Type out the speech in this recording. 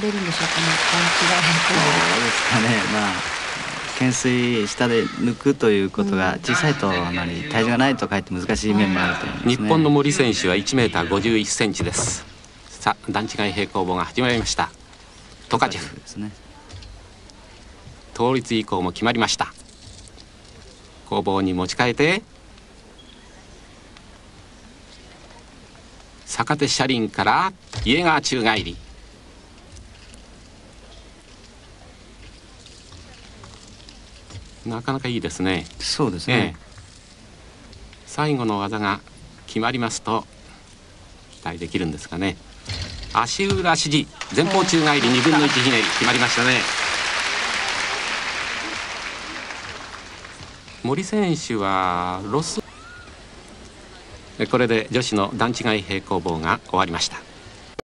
れるんでしょうかね段違いそうですかね。まあ懸垂下で抜くということが小さいとあまり体重がないとかえって難しい面もあると思います、ね、日本の森選手は1メーター51センチです。さあ段違い平行棒が始まりました。トカチェフですね倒立以降も決まりました。工房に持ち替えて坂手車輪から家川宙返り。なかなかいいですね。そうですね、ええ、最後の技が決まりますと期待できるんですかね。足裏指示前方宙返り2分の1ひねり決まりましたね。森選手はロス。これで女子の段違い平行棒が終わりました